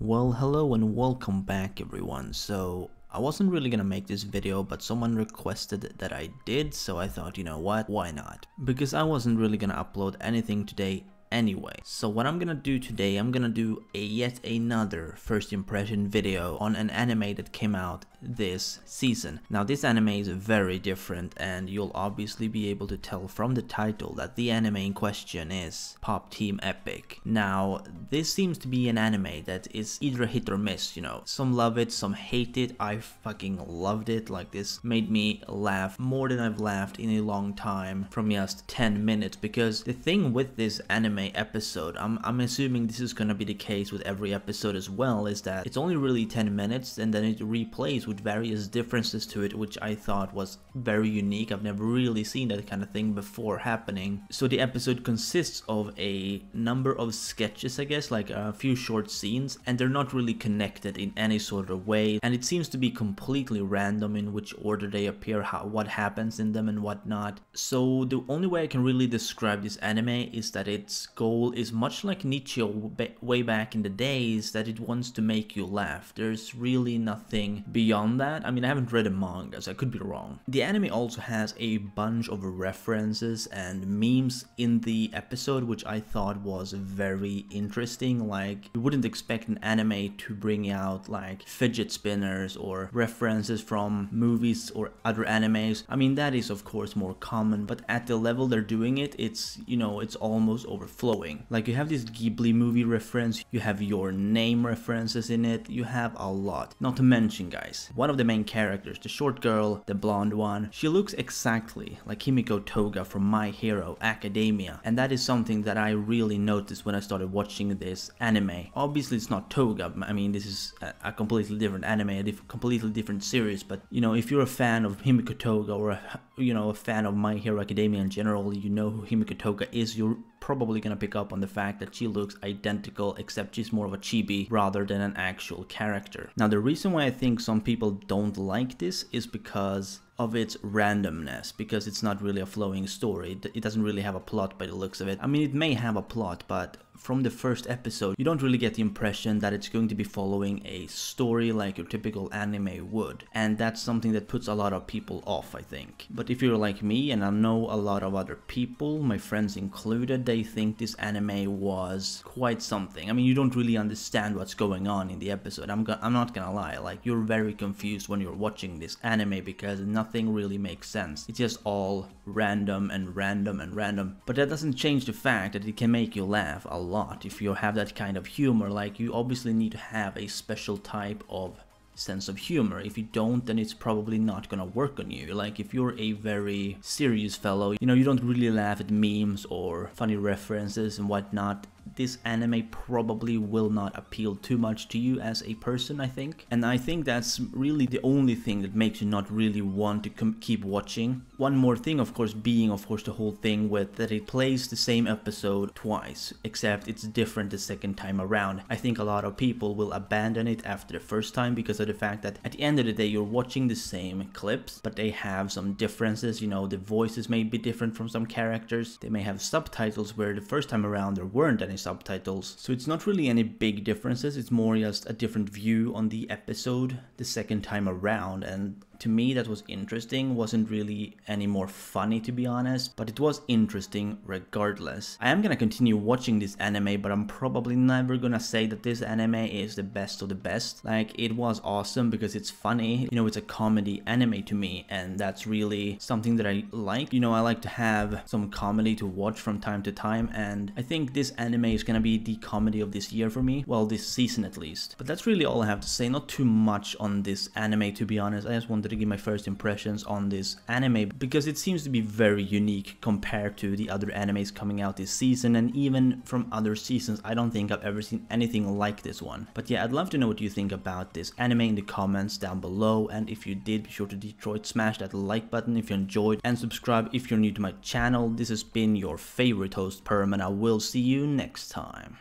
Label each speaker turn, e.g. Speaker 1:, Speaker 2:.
Speaker 1: Well, hello and welcome back everyone. So, I wasn't really gonna make this video, but someone requested that I did, so I thought, you know what, why not? Because I wasn't really gonna upload anything today anyway. So what I'm gonna do today, I'm gonna do a yet another first impression video on an anime that came out this season. Now this anime is very different and you'll obviously be able to tell from the title that the anime in question is Pop Team Epic. Now this seems to be an anime that is either hit or miss, you know. Some love it, some hate it. I fucking loved it. Like this made me laugh more than I've laughed in a long time from just 10 minutes because the thing with this anime episode, I'm, I'm assuming this is gonna be the case with every episode as well, is that it's only really 10 minutes and then it replays with various differences to it, which I thought was very unique. I've never really seen that kind of thing before happening. So the episode consists of a number of sketches, I guess, like a few short scenes, and they're not really connected in any sort of way. And it seems to be completely random in which order they appear, how, what happens in them and whatnot. So the only way I can really describe this anime is that its goal is much like Nietzsche way back in the days, that it wants to make you laugh. There's really nothing beyond that, I mean, I haven't read a manga, so I could be wrong. The anime also has a bunch of references and memes in the episode, which I thought was very interesting. Like, you wouldn't expect an anime to bring out like fidget spinners or references from movies or other animes. I mean, that is of course more common, but at the level they're doing it, it's, you know, it's almost overflowing. Like, you have this Ghibli movie reference, you have your name references in it, you have a lot. Not to mention, guys, one of the main characters, the short girl, the blonde one, she looks exactly like Himiko Toga from My Hero Academia. And that is something that I really noticed when I started watching this anime. Obviously it's not Toga, I mean this is a, completely different anime, a diff completely different series, but you know, if you're a fan of Himiko Toga or a, you know, a fan of My Hero Academia in general, you know who Himiko Toga is, you're probably gonna pick up on the fact that she looks identical except she's more of a chibi rather than an actual character. Now the reason why I think some people don't like this is because of its randomness because it's not really a flowing story. It doesn't really have a plot by the looks of it. I mean, it may have a plot, but from the first episode, you don't really get the impression that it's going to be following a story like your typical anime would. And that's something that puts a lot of people off, I think. But if you're like me, and I know a lot of other people, my friends included, they think this anime was quite something. I mean, you don't really understand what's going on in the episode. I'm, I'm not gonna lie, like, you're very confused when you're watching this anime because nothing really makes sense. It's just all random and random and random. But that doesn't change the fact that it can make you laugh a lot if you have that kind of humor. Like you obviously need to have a special type of sense of humor. If you don't, then it's probably not gonna work on you. Like if you're a very serious fellow, you know, you don't really laugh at memes or funny references and whatnot, this anime probably will not appeal too much to you as a person, I think. And I think that's really the only thing that makes you not really want to keep watching. One more thing, of course, being, of course, the whole thing with that it plays the same episode twice, except it's different the second time around. I think a lot of people will abandon it after the first time because of the fact that at the end of the day, you're watching the same clips, but they have some differences. You know, the voices may be different from some characters. They may have subtitles where the first time around there weren't any subtitles. So it's not really any big differences, it's more just a different view on the episode the second time around and to me that was interesting wasn't really any more funny to be honest but it was interesting regardless. I am gonna continue watching this anime but i'm probably never gonna say that this anime is the best of the best. Like it was awesome because it's funny you know it's a comedy anime to me and that's really something that i like. You know i like to have some comedy to watch from time to time and i think this anime is gonna be the comedy of this year for me well this season at least. But that's really all i have to say not too much on this anime to be honest. I just wanted to give my first impressions on this anime because it seems to be very unique compared to the other animes coming out this season and even from other seasons I don't think I've ever seen anything like this one. But yeah, I'd love to know what you think about this anime in the comments down below and if you did, be sure to Detroit smash that like button if you enjoyed and subscribe if you're new to my channel. This has been your favorite host Perm and I will see you next time.